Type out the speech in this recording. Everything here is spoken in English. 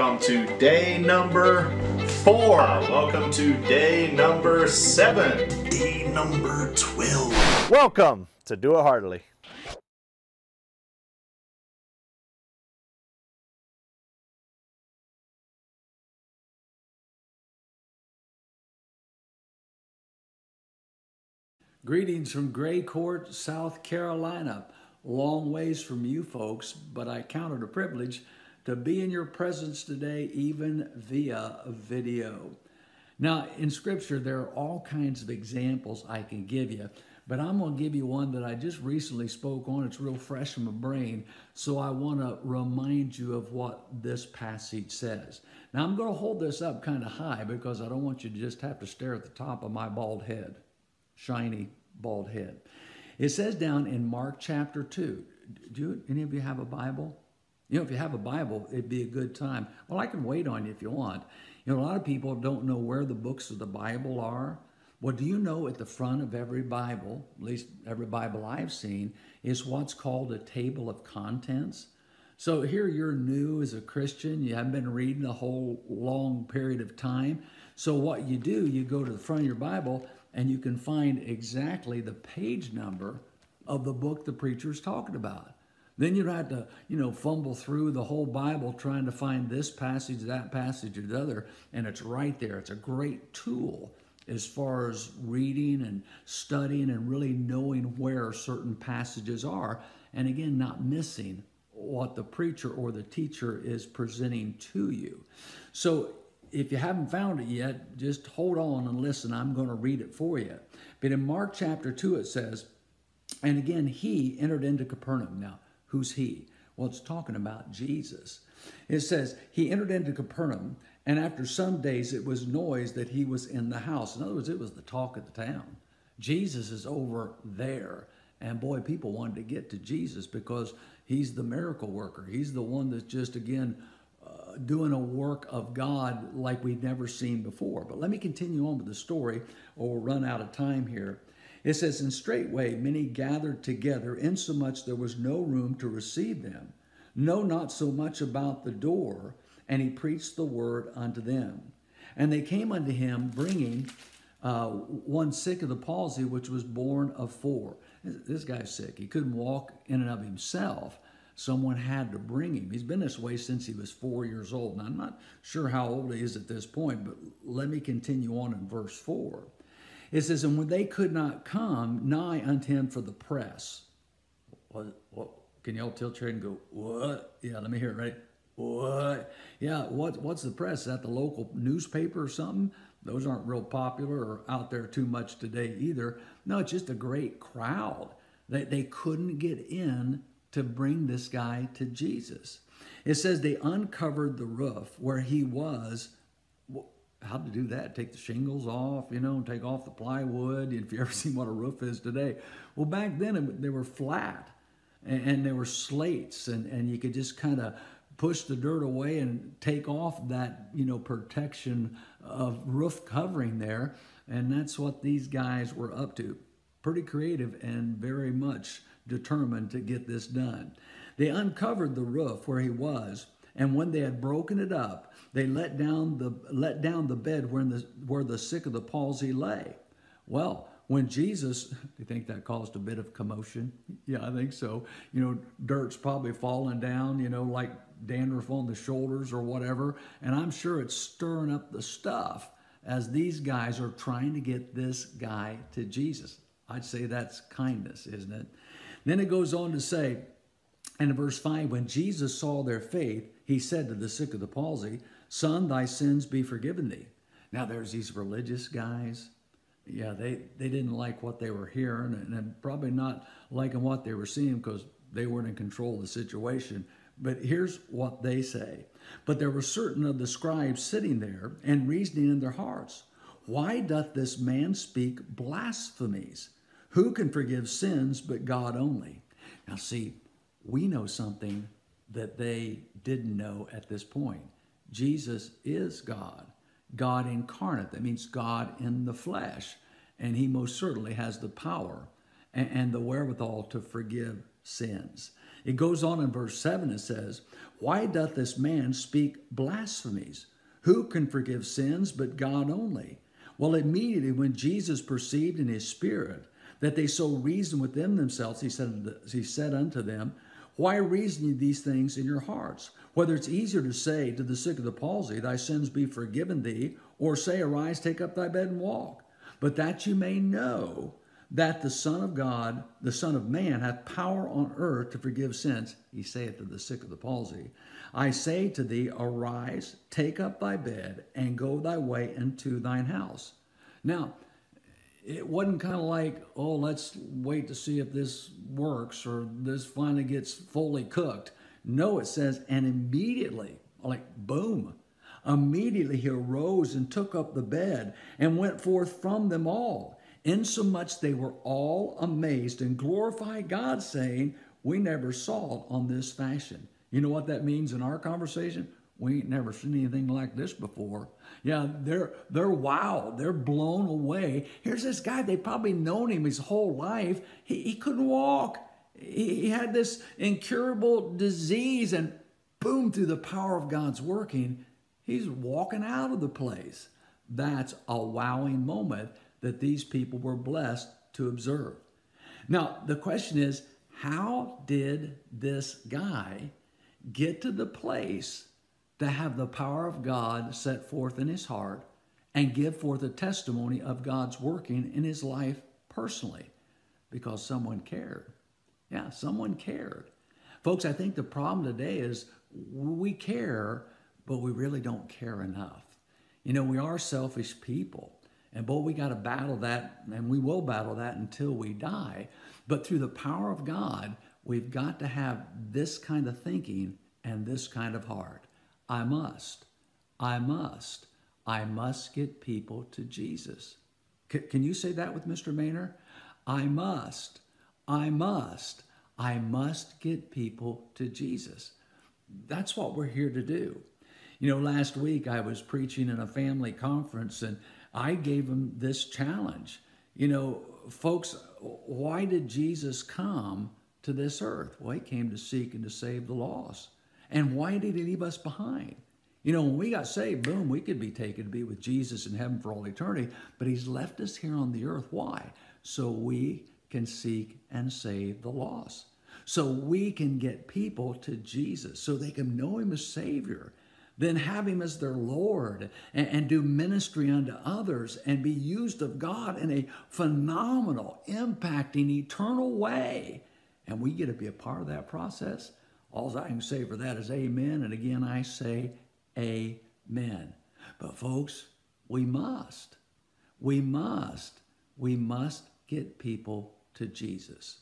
welcome to day number four. Welcome to day number seven. Day number 12. Welcome to Do It Heartily. Greetings from Gray Court, South Carolina. Long ways from you folks, but I count it a privilege to be in your presence today, even via video. Now, in Scripture, there are all kinds of examples I can give you, but I'm going to give you one that I just recently spoke on. It's real fresh in my brain, so I want to remind you of what this passage says. Now, I'm going to hold this up kind of high because I don't want you to just have to stare at the top of my bald head shiny bald head. It says down in Mark chapter 2. Do you, any of you have a Bible? You know, if you have a Bible, it'd be a good time. Well, I can wait on you if you want. You know, a lot of people don't know where the books of the Bible are. Well, do you know at the front of every Bible, at least every Bible I've seen, is what's called a table of contents? So here you're new as a Christian, you haven't been reading a whole long period of time. So what you do, you go to the front of your Bible and you can find exactly the page number of the book the preacher is talking about. Then you don't have to, you know, fumble through the whole Bible trying to find this passage, that passage, or the other, and it's right there. It's a great tool as far as reading and studying and really knowing where certain passages are, and again, not missing what the preacher or the teacher is presenting to you. So if you haven't found it yet, just hold on and listen. I'm going to read it for you. But in Mark chapter 2, it says, And again, he entered into Capernaum. Now, who's he? Well, it's talking about Jesus. It says, He entered into Capernaum, and after some days it was noise that he was in the house. In other words, it was the talk of the town. Jesus is over there. And boy, people wanted to get to Jesus because he's the miracle worker. He's the one that's just, again, uh, doing a work of God like we've never seen before. But let me continue on with the story, or we'll run out of time here. It says, And straightway many gathered together, insomuch there was no room to receive them, no, not so much about the door. And he preached the word unto them. And they came unto him, bringing uh, one sick of the palsy, which was born of four. This guy's sick. He couldn't walk in and of himself. Someone had to bring him. He's been this way since he was four years old. I'm not sure how old he is at this point, but let me continue on in verse 4. It says, And when they could not come nigh unto him for the press. What? what can y'all tilt your head and go, What? Yeah, let me hear it, right? What? Yeah, what, what's the press? Is that the local newspaper or something? Those aren't real popular or out there too much today either. No, it's just a great crowd. They, they couldn't get in to bring this guy to Jesus. It says they uncovered the roof where he was. How to do that? Take the shingles off, you know, and take off the plywood. If you ever seen what a roof is today, well, back then they were flat and, and there were slates, and, and you could just kind of push the dirt away and take off that you know protection of roof covering there and that's what these guys were up to pretty creative and very much determined to get this done they uncovered the roof where he was and when they had broken it up they let down the let down the bed where the where the sick of the palsy lay well when Jesus, do you think that caused a bit of commotion? Yeah, I think so. You know, dirt's probably falling down, you know, like dandruff on the shoulders or whatever. And I'm sure it's stirring up the stuff as these guys are trying to get this guy to Jesus. I'd say that's kindness, isn't it? Then it goes on to say, and in verse 5, when Jesus saw their faith, he said to the sick of the palsy, Son, thy sins be forgiven thee. Now there's these religious guys yeah, they, they didn't like what they were hearing and probably not liking what they were seeing because they weren't in control of the situation. But here's what they say. But there were certain of the scribes sitting there and reasoning in their hearts, Why doth this man speak blasphemies? Who can forgive sins but God only? Now, see, we know something that they didn't know at this point. Jesus is God. God incarnate. That means God in the flesh. And he most certainly has the power and, and the wherewithal to forgive sins. It goes on in verse 7, it says, Why doth this man speak blasphemies? Who can forgive sins but God only? Well, immediately when Jesus perceived in his spirit that they so reasoned within themselves, he said, he said unto them, Why reason ye these things in your hearts? Whether it's easier to say to the sick of the palsy, Thy sins be forgiven thee, or say, Arise, take up thy bed and walk. But that you may know that the Son of God, the Son of Man, hath power on earth to forgive sins, he saith to the sick of the palsy. I say to thee, arise, take up thy bed, and go thy way into thine house. Now, it wasn't kind of like, oh, let's wait to see if this works or this finally gets fully cooked. No, it says, and immediately, like boom, immediately he arose and took up the bed and went forth from them all insomuch they were all amazed and glorified God, saying, We never saw it on this fashion. You know what that means in our conversation? We ain't never seen anything like this before. Yeah, they're they're wow, they're blown away. Here's this guy, they've probably known him his whole life. He, he couldn't walk. He, he had this incurable disease, and boom, through the power of God's working, he's walking out of the place. That's a wowing moment that these people were blessed to observe. Now, the question is how did this guy get to the place to have the power of God set forth in his heart and give forth a testimony of God's working in his life personally? Because someone cared. Yeah, someone cared. Folks, I think the problem today is we care, but we really don't care enough. You know, we are selfish people. And boy, we got to battle that, and we will battle that until we die. But through the power of God, we've got to have this kind of thinking and this kind of heart. I must, I must, I must get people to Jesus. C- can you say that with Mr. Manor? I must, I must, I must get people to Jesus. That's what we're here to do. You know, last week I was preaching in a family conference and I gave them this challenge. You know, folks, why did Jesus come to this earth? Well, he came to seek and to save the lost. And why did he leave us behind? You know, when we got saved, boom, we could be taken to be with Jesus in heaven for all eternity. But he's left us here on the earth. Why? So we can seek and save the lost. So we can get people to Jesus so they can know him as Savior then have him as their Lord and, and, do ministry unto others and be used of God in a phenomenal, impacting, eternal way. And we get to be a part of that process. All I can say for that is amen. And again, I say amen. But folks, we must, we must, we must get people to Jesus.